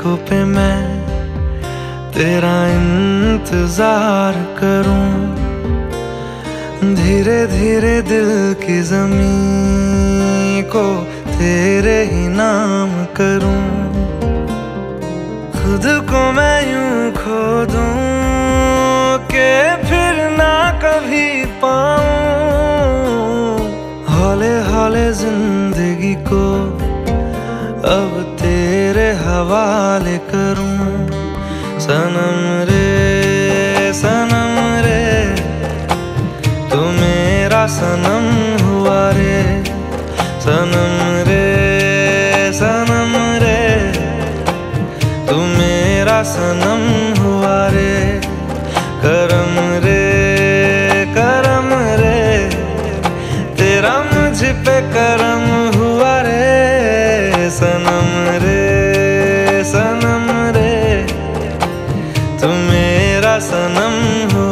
सड़कों पे मैं तेरा इंतज़ार करूँ। धीरे धीरे दिल की ज़मीन सनम हो।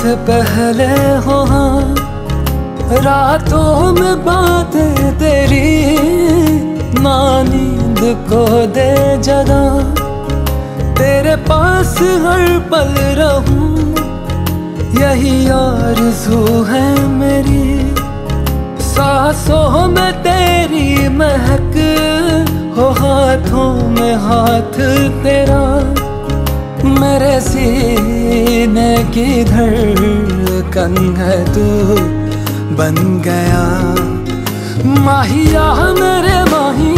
सबसे पहले हो हाँ रातों में बातें तेरी ना नींद को दे जगा। तेरे पास हर पल रहूँ, यही आरज़ू है मेरी। सांसों में तेरी महक, हो हाथों में हाथ तेरा। मेरे सीने की धड़कन है तू बन गया। माहिया मेरे माही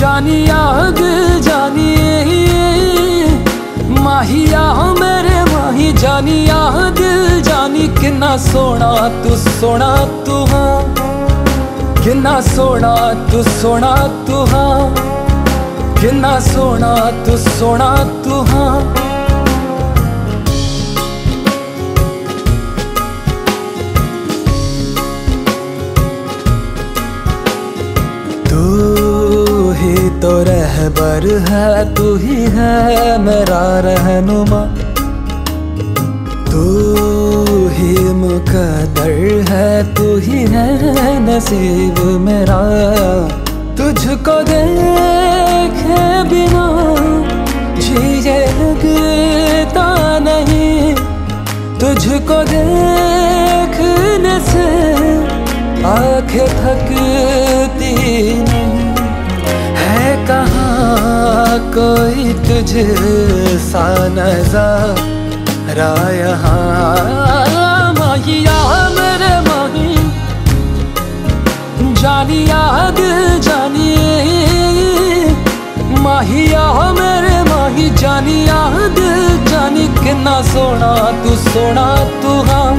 जानिया जानिए माहिया मेरे माही जानिया दिल जानी किन्ना सोना तू सोना तू हाँ। किन्ना सोना तू सोना तू हाँ। किन्ना सोना, तू सोना, तू हाँ। तू ही तो रहबर है, तू ही है मेरा रहनुमा। तू ही मुकदर है, तू ही है नसीब मेरा। तुझको देखे बिना लगता नहीं। तुझको देखने से आँखें थकती नहीं। है कहाँ कोई तुझ सा नज़ारा यहाँ? जानिया दिल जानिए माहिया मेरे, माही जानिया दिल जानी किन्ना सोना तू सोना तू हाँ।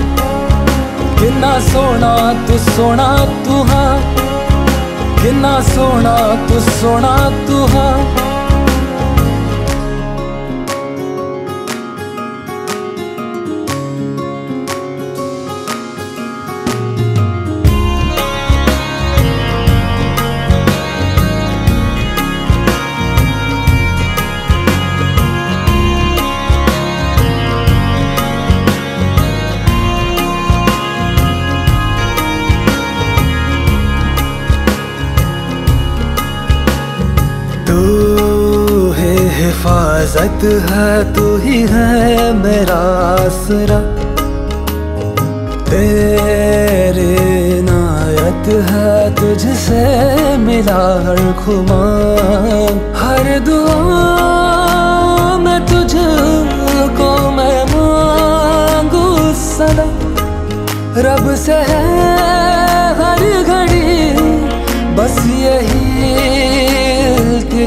किन्ना सोना तू सोना तू हाँ। किन्ना सोना तू सोना तू हाँ। हिफाजत है तू ही है मेरा आसरा। तेरे नायत है तुझसे मिला हर खुमा हर दुआ में तुझको मैं मांगू सदा। रब से है हर घड़ी, बस यही मेरी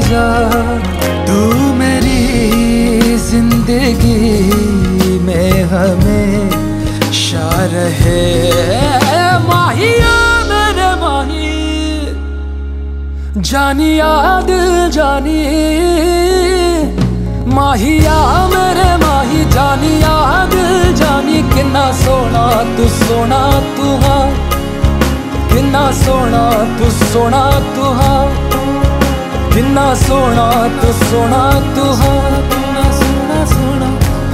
ज़िंदगी में हमें रहे माहिया मेरे माही। जानिया दिल जानी। माहिया मेरे माही। जानिया दिल जानी। किन्ना सोना तू सोना तू हाँ। किन्ना सोना तू सोना तू हाँ। किन्ना सोना तू सोना तू हाँ।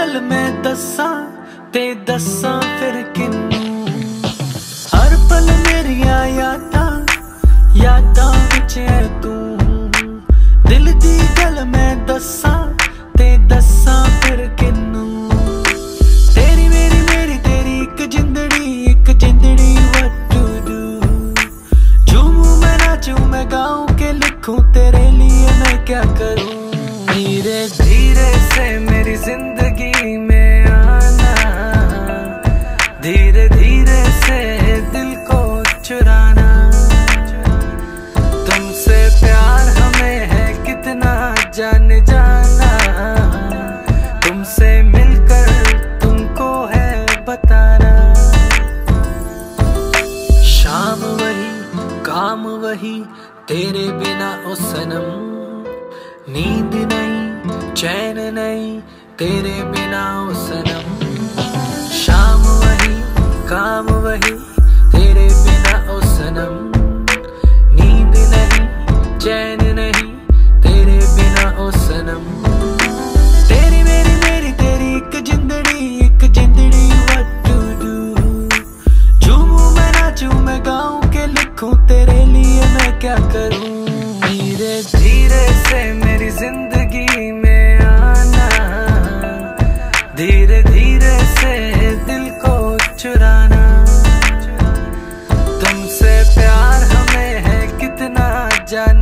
गल मैं दसा ते दसा फिर किन्नू। हर पल मेरिया याद याद तू। दिल की गल मैं दसा ते दसा फिर तेरी मेरी मेरी, तेरी एक जिंदड़ी एक जिंदड़ी झूमू मैं, नाचूं मैं के लिखू, तेरे लिए मैं क्या करूँ? धीरे धीरे से मेरी ज़िंदगी ज़िंदगी में आना। धीरे धीरे से दिल को चुराना। तुमसे प्यार हमें है कितना जान जाना। तुमसे मिलकर तुमको है बताना। शाम वही, काम वही, तेरे बिना ओ सनम। नींद नहीं, चैन नहीं तेरे बिना सनम शाम वही, काम वही, तेरे बिना ओ सनम नींद नहीं, चैन नहीं, तेरे बिना ओ सनम तेरी मेरी मेरी, तेरी एक जिंदड़ी एक जिंदड़ी, what to do? झूमू मैं, नाचू मैं, गाऊं के लिखूं, तेरे लिए मैं क्या करूँ? धीरे धीरे से मेरी ज़िंदगी में धीरे धीरे से दिल को चुराना। तुमसे प्यार हमें है कितना जाने।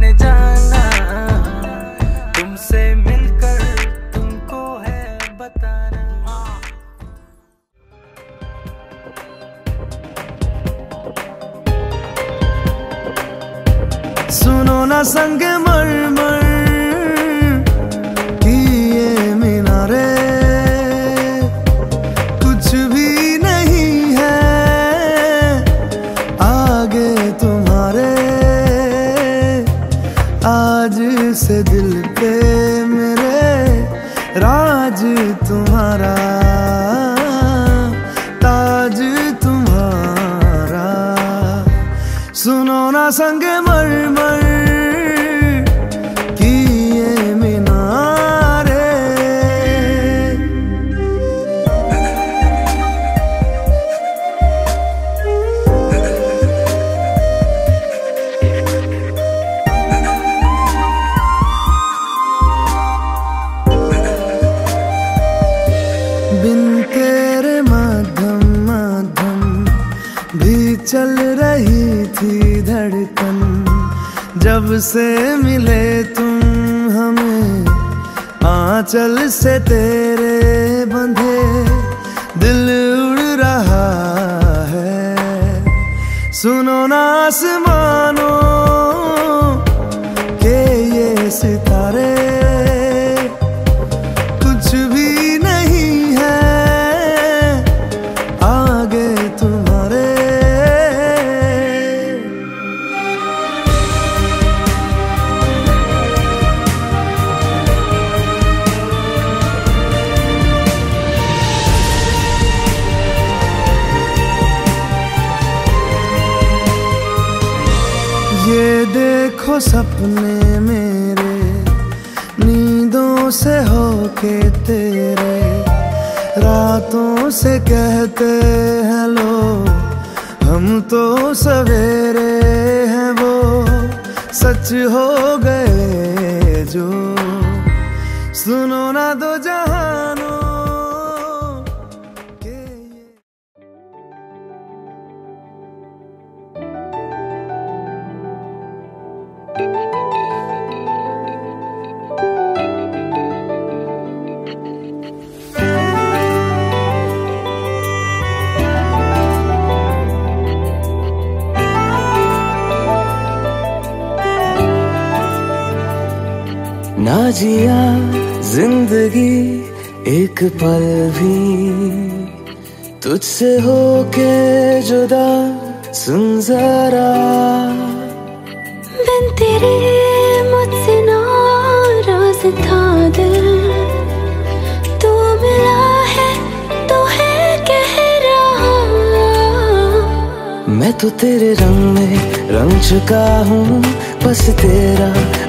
सुनो ना आसमानों के ये सितारे। से कहते हैं लो हम तो सवेरे हैं वो सच हो गए जो जिया ज़िंदगी एक पल भी। तुझसे होके जुदा सुन जरा। बिन तेरे मुझसे नाराज़ था दिल। तू मिला है तो है कह रहा। मैं तो तेरे रंग में रंग चुका हूँ बस तेरा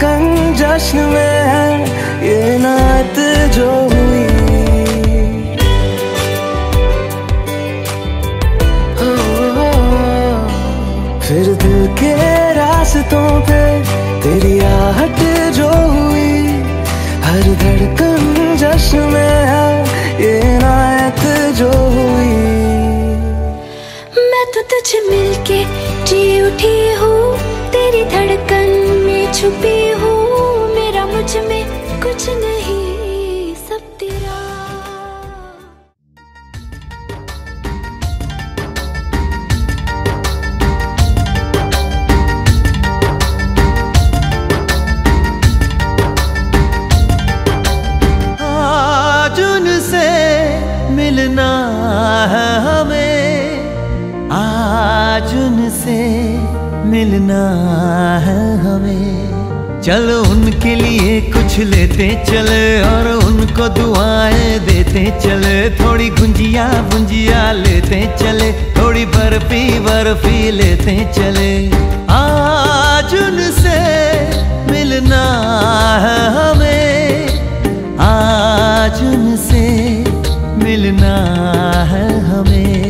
धड़कन जश्न में है ये नात जो हुई। फिर दिल के रास्तों पे तेरी आहट जो हुई, हर धड़कन जश्न में है ये नायत जो हुई। मैं तो तुझे मिलके जी उठी हूँ, तेरी धड़कन में छुपी मुझमें कुछ नहीं सब तेरा। मिलना है हमें। मिलना है चलो उनके लिए कुछ लेते, चले और उनको दुआएँ देते, चले थोड़ी गुंजिया गुंजिया लेते, चले थोड़ी बर्फ़ी बर्फ़ी लेते, चले आज उनसे मिलना है हमें, आज उनसे मिलना है हमें।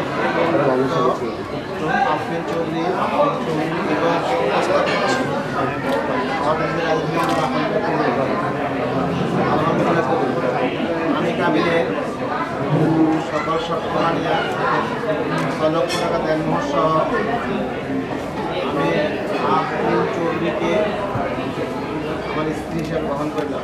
আফরিন চৌধুরী আফরিন চৌধুরী এবার আমি কাবিলের সকল সত্যমানিয়া ছয় লক্ষ টাকা দেন মহোৎসব আমি আকুল চৌধুরীকে আমার স্ত্রী হিসাবে গ্রহণ করলাম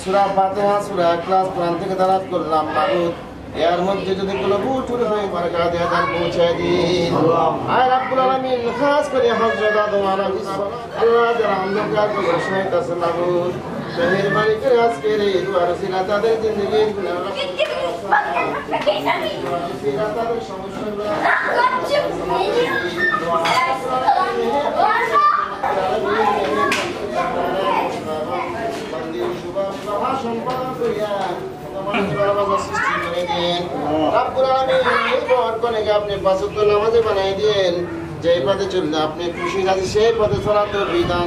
সূরা ফাতিহা সূরা ইখলাস কোরআন থেকে দারাত করলাম মাবুদ এর মধ্যে যদি কোনো টুল হয় বারকা দেয়া দান পৌঁছে দিন। আয় রাব্বুল আলামিন খাস করে হযরত আদম আলাইহিস আল্লাহ যারা অন্ধকার করে শোনাইতেছে মাবুদ। মেহেরবানি করে আজকের এই দুয়ার সিলা তাদের জিন্দগির গুনাহ তাদের সমস্যাগুলো আপনি পাঁচত্ব নামাজে বানাই দিয়েন যে পথে চললে আপনি খুশি আছে সেই পথে চলা তো বিধান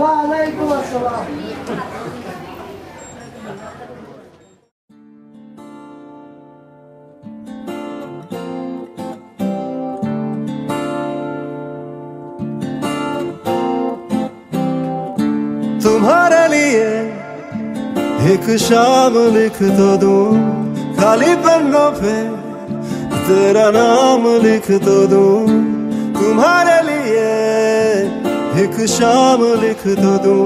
ওয়ালাইকুম আসসালাম एक शाम लिख तो दूँ, खाली पन्नों पे तेरा नाम लिख तो दूँ। तुम्हारे लिए एक शाम लिख तो दूँ,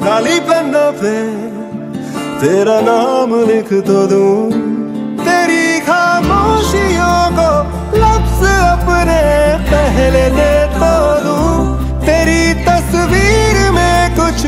खाली पन्नों पे तेरा नाम लिख तो दूँ। तेरी खामोशियों को लफ्ज अपने पहले दे तो दूँ। तेरी तस्वीर में कुछ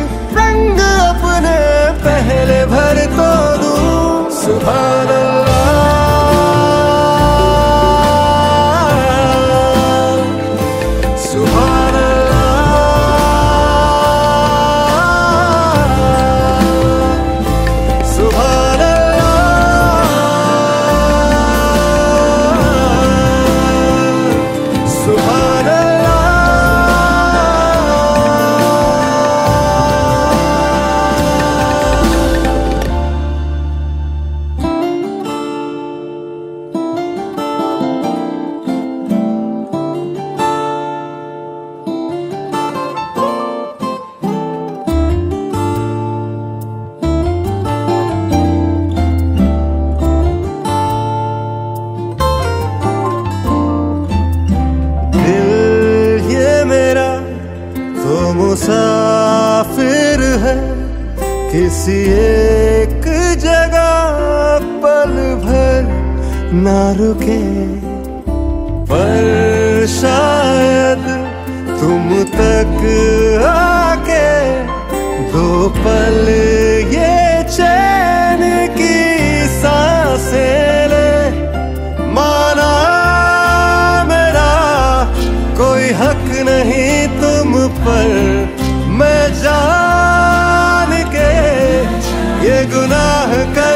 गुनाह कर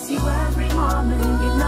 Miss you every moment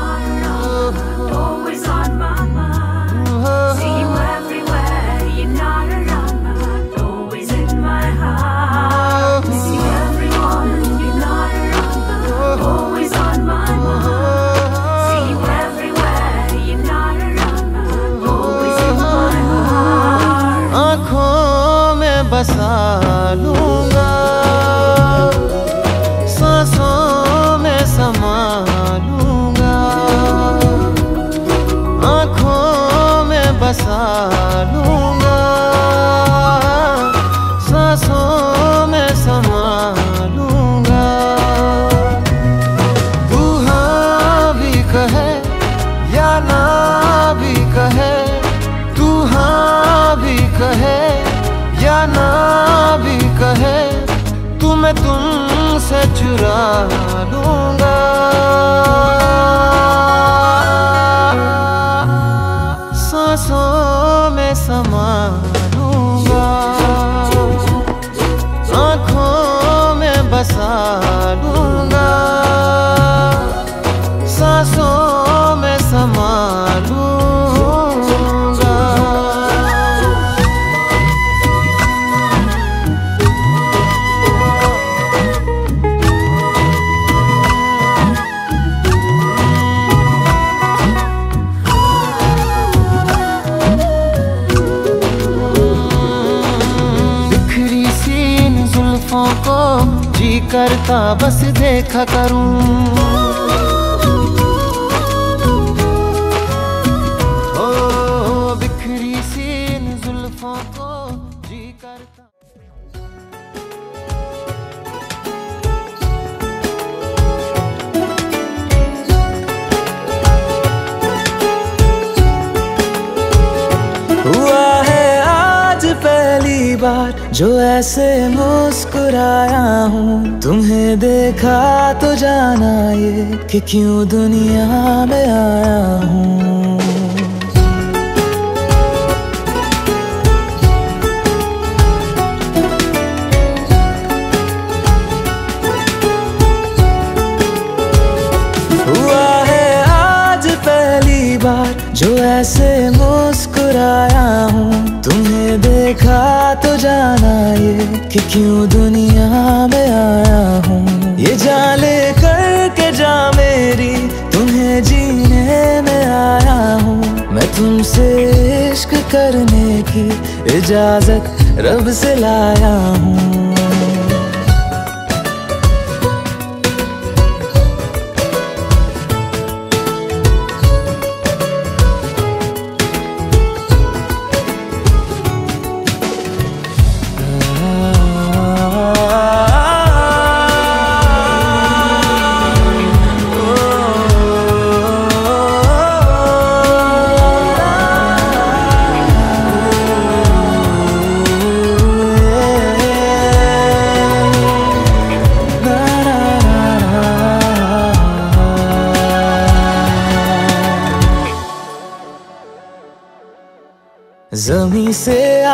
करता बस देखा करूँ। जो ऐसे मुस्कुराया हूँ, तुम्हें देखा तो जाना ये कि क्यों दुनिया में आया हूँ। जो ऐसे मुस्कुराया हूँ तुम्हें देखा तो जाना ये कि क्यों दुनिया में आया हूँ। ये जाले करके जा मेरी, तुम्हें जीने में आया हूँ। मैं तुमसे इश्क करने की इजाज़त रब से लाया हूँ।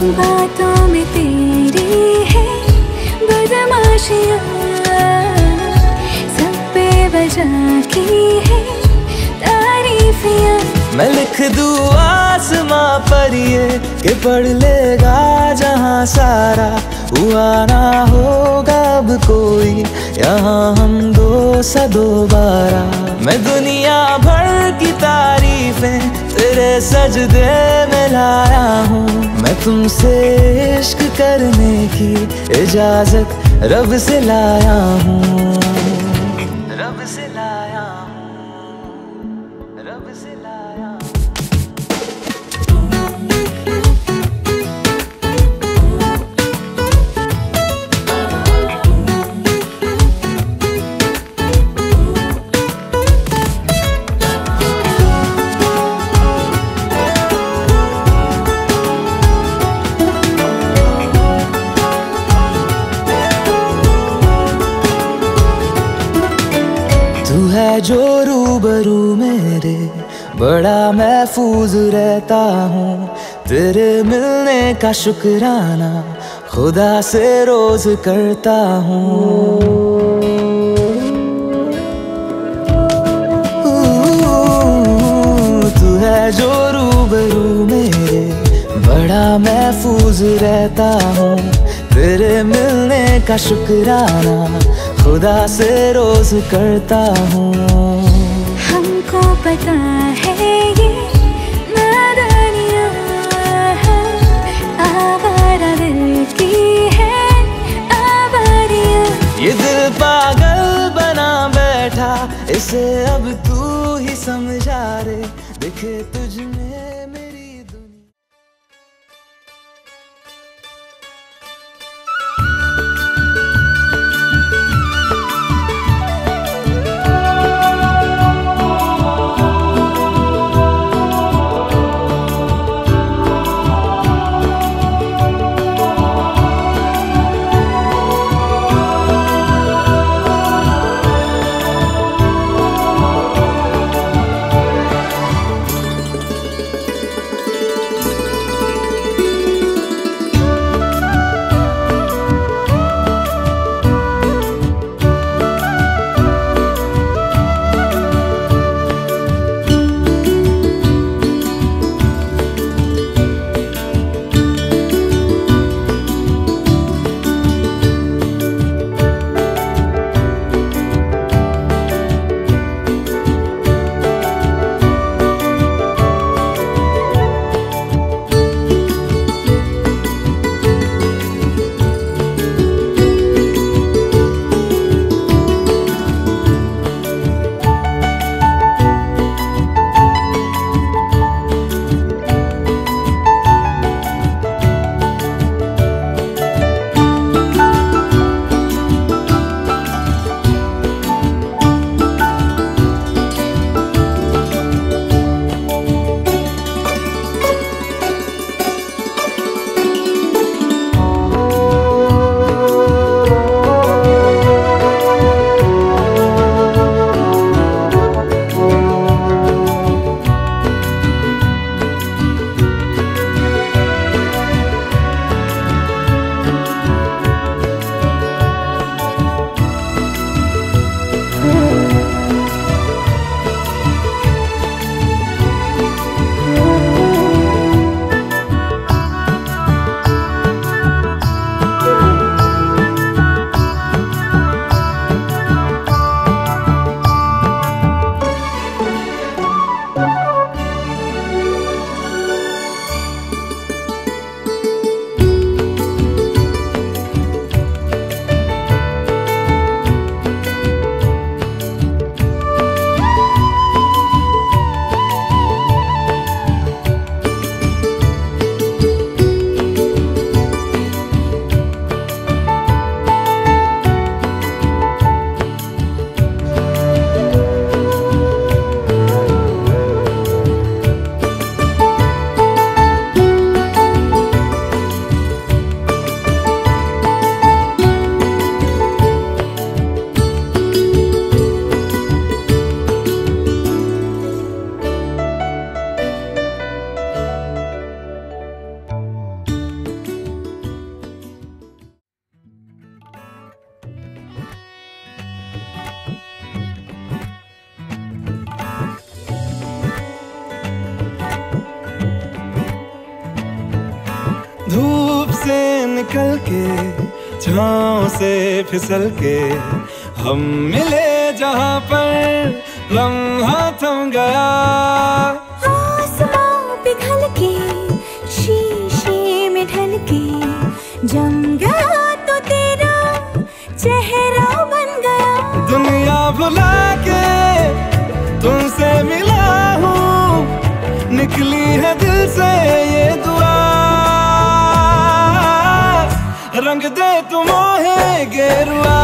बातों में तेरी है बदमाशियाँ सब पे बजा की है, तारीफियाँ। मैं लिख दू आसमां पर ये, कि पढ़ लेगा जहाँ सारा हुआ ना होगा अब कोई। यहाँ हम दो सा दोबारा मैं दुनिया भर की तारीफें, तेरे सजदे लाया हूँ। मैं तुमसे इश्क करने की इजाज़त रब से लाया हूँ। जो रूबरू मेरे, बड़ा महफूज रहता हूँ। तेरे मिलने का शुक्राना खुदा से रोज करता हूँ। तू है जो रूबरू मेरे, बड़ा महफूज रहता हूँ। तेरे मिलने का शुक्राना खुदा से रोज करता हूँ। पता है ये पागल बना बैठा, इसे अब तू ही समझा रे। दिखे तुझ में निकल के छाँव से फिसल के हम मिले जहाँ पर लम्हा थम गया। पिघल के शीशे में ढल के जम गया तो तेरा चेहरा बन गया। दुनिया भुला के तुमसे मिला हूँ निकली है दिल से ये दुआ। रंग दे तुम गेरुआ।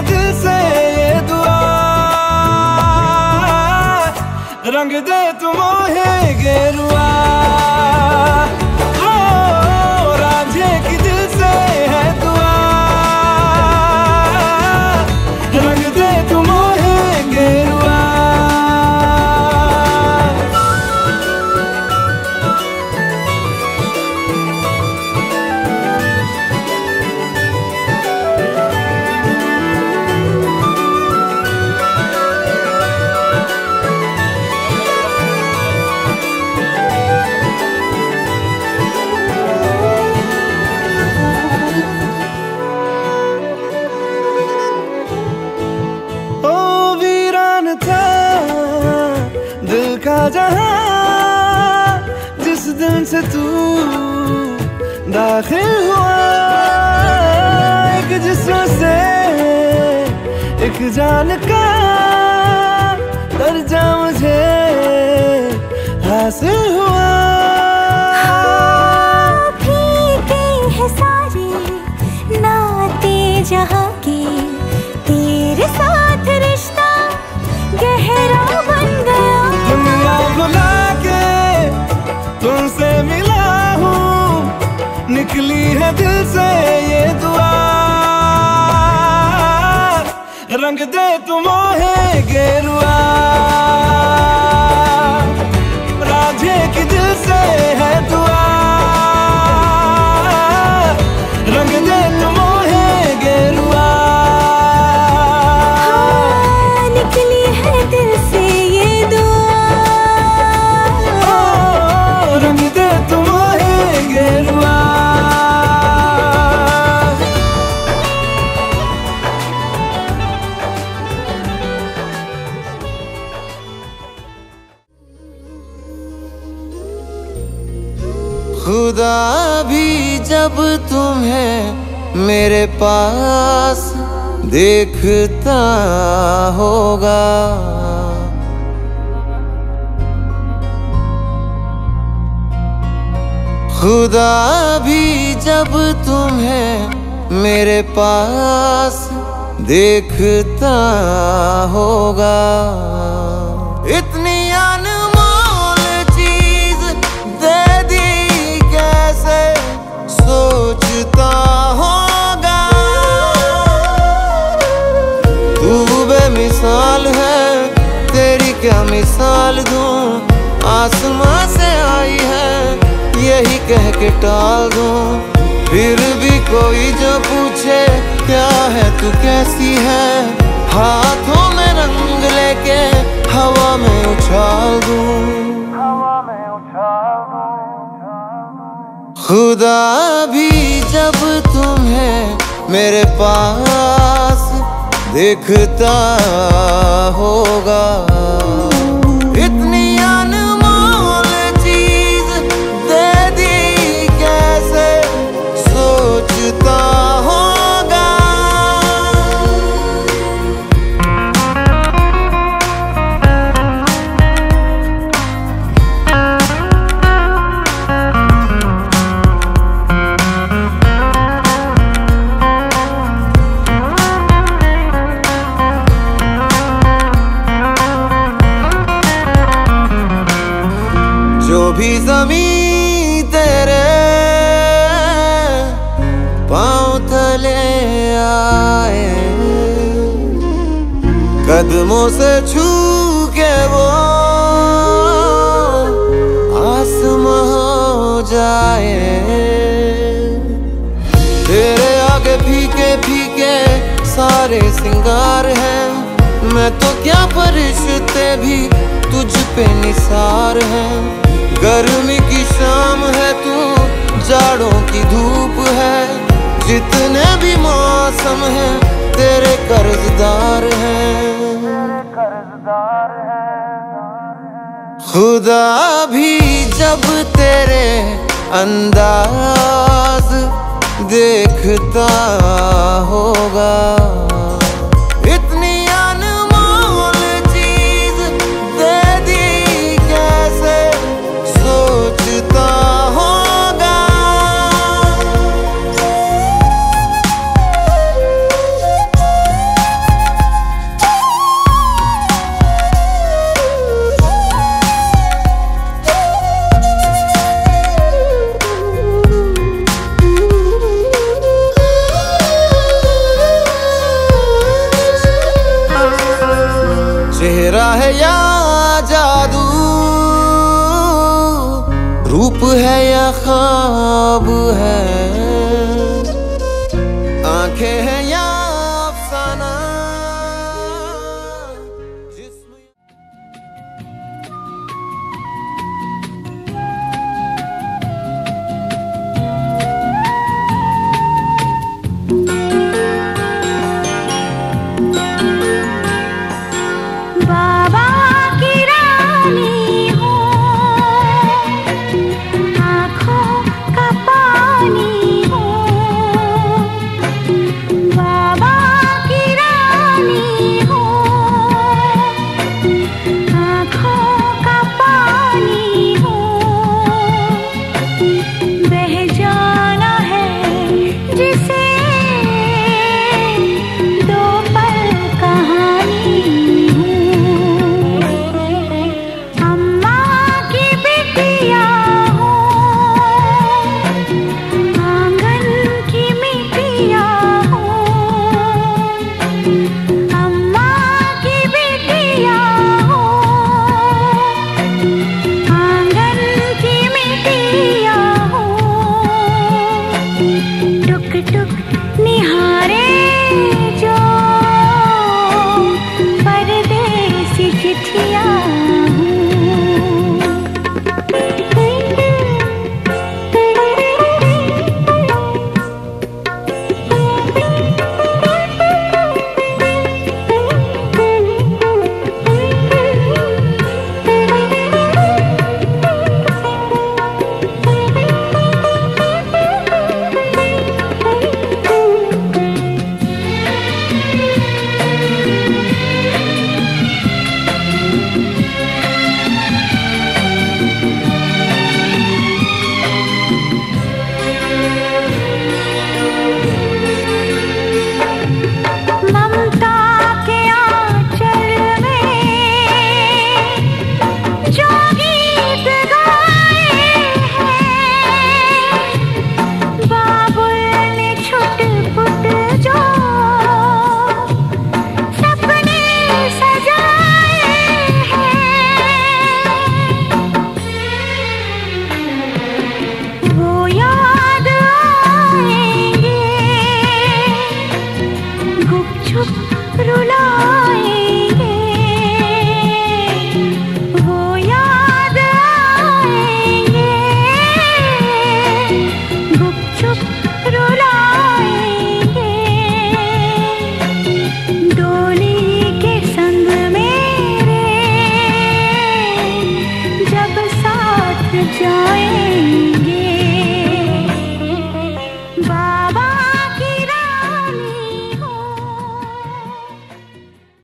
दिल से ये दुआ। रंग दे तुम गेरुआ। से तू दाखिल हुआ। एक जिस्म से एक जान का दर्जा मुझे हासिल हुआ। फीके हैं सारे नाते जहाँ है दिल से ये दुआ, रंग दे तुम है गेरुआ। राधे की दिल से है दुआ। खुदा भी जब तुम्हें मेरे पास देखता होगा। खुदा भी जब तुम्हें मेरे पास देखता होगा। क्या मिसाल दूँ? आसमां से आई है यही कह के टाल दूँ। फिर भी कोई जो पूछे क्या है तू कैसी है? हाथों में रंग लेके हवा में उछाल दूँ। खुदा भी जब तुम्हें मेरे पास देखता होगा। कदमों से छू के वो हो जाए। तेरे आगे फीके फीके, सारे सिंगार हैं। मैं तो क्या परिश्ते भी तुझ पे निसार है। गर्मी की शाम है, तू जाड़ों की धूप है। जितने भी मौसम है तेरे कर्जदार हैं। खुदा भी जब तेरे अंदाज देखता होगा। है या ख्वाब है।